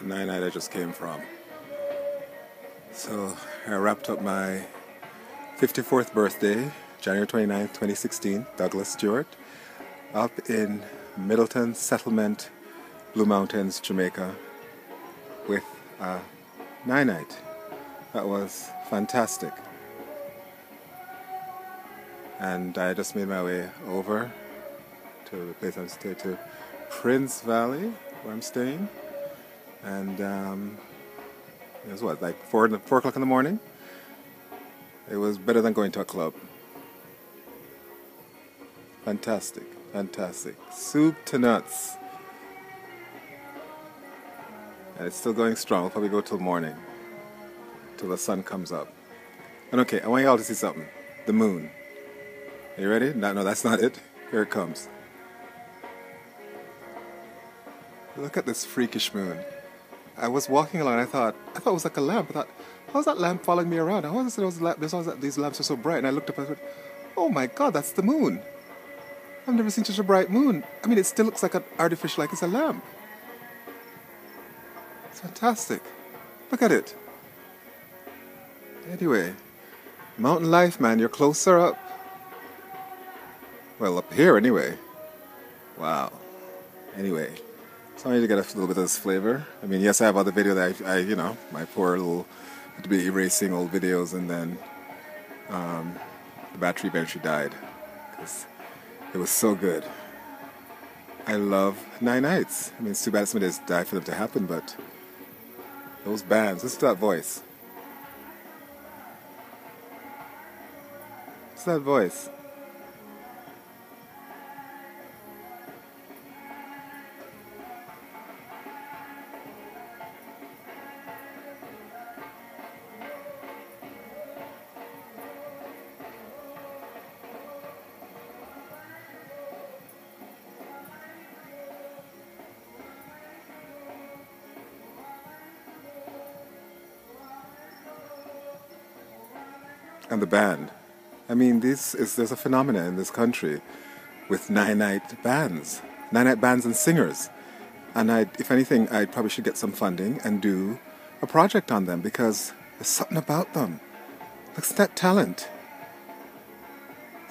the nine night I just came from. So I wrapped up my 54th birthday, January 29th, 2016, Douglas Stewart, up in Middleton Settlement, Blue Mountains, Jamaica, with a nine night. That was fantastic. And I just made my way over to the place I'm staying to Prince Valley, where I'm staying. And um, it was what, like four, four o'clock in the morning? It was better than going to a club. Fantastic, fantastic. Soup to nuts. And it's still going strong. We'll probably go till morning, till the sun comes up. And okay, I want y'all to see something. The moon. Are you ready? No, no, that's not it. Here it comes. Look at this freakish moon. I was walking along and I thought, I thought it was like a lamp. I thought, how's that lamp following me around? I was those lamp, these lamps are so bright. And I looked up and I said, oh my God, that's the moon. I've never seen such a bright moon. I mean, it still looks like an artificial, like it's a lamp. It's fantastic. Look at it. Anyway, mountain life, man, you're closer up. Well, up here anyway. Wow. Anyway. So I need to get a little bit of this flavor. I mean, yes, I have other video that I, I you know, my poor little, to be erasing old videos, and then um, the battery eventually died because it was so good. I love Nine Nights. I mean, it's too bad somebody has died for them to happen, but those bands, listen to that voice. What's that voice? And the band. I mean, this is there's a phenomenon in this country with nine night bands, nine night bands and singers. And I, if anything, I probably should get some funding and do a project on them because there's something about them. Look at that talent.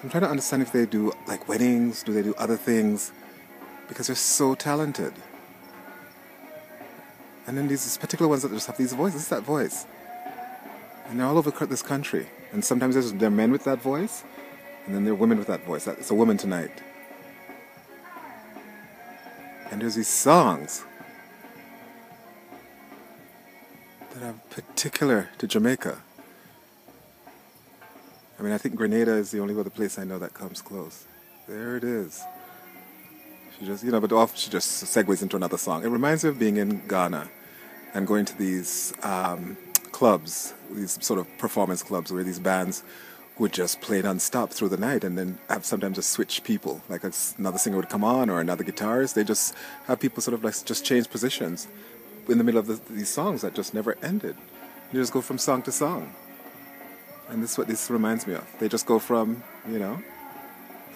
I'm trying to understand if they do like weddings, do they do other things? Because they're so talented. And then these particular ones that just have these voices, that voice. And they're all over this country. And sometimes there's, there are men with that voice, and then there are women with that voice. It's a woman tonight. And there's these songs that are particular to Jamaica. I mean, I think Grenada is the only other place I know that comes close. There it is. She just, you know, but off she just segues into another song. It reminds me of being in Ghana and going to these um, clubs, these sort of performance clubs where these bands would just play non-stop through the night and then have sometimes just switch people. Like another singer would come on or another guitarist. They just have people sort of like just change positions in the middle of the, these songs that just never ended. You just go from song to song. And this is what this reminds me of. They just go from, you know,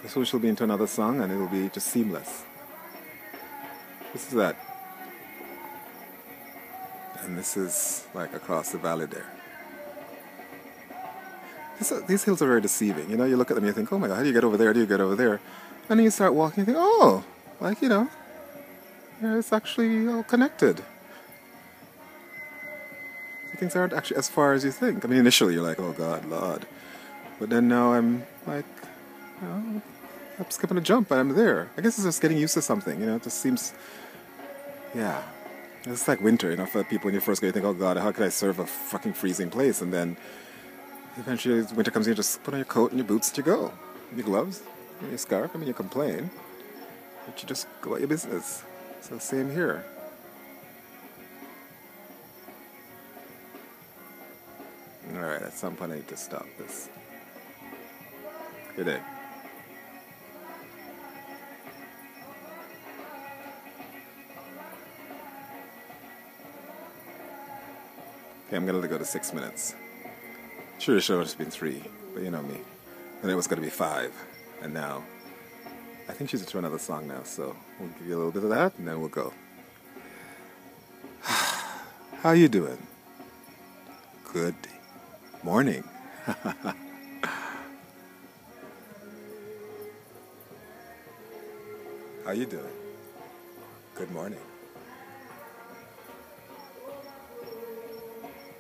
so she'll be into another song and it'll be just seamless. This is that and this is like across the valley there. This, uh, these hills are very deceiving. You know, you look at them, and you think, oh my god, how do you get over there? How do you get over there? And then you start walking, you think, oh, like, you know, it's actually all connected. Things aren't actually as far as you think. I mean, initially you're like, oh god, Lord. But then now I'm like, you know, I'm skipping a jump, but I'm there. I guess it's just getting used to something, you know, it just seems, yeah. It's like winter, you know, for people when you first go, you think, oh God, how could I serve a fucking freezing place? And then eventually winter comes in, you just put on your coat and your boots and you go. Your gloves, your scarf. I mean, you complain, but you just go about your business. So, same here. Alright, at some point I need to stop this. Good day. Okay, I'm gonna let it go to six minutes. Sure, it should have been three, but you know me. Then it was gonna be five, and now I think she's into another song now, so we'll give you a little bit of that, and then we'll go. How you doing? Good morning. How you doing? Good morning.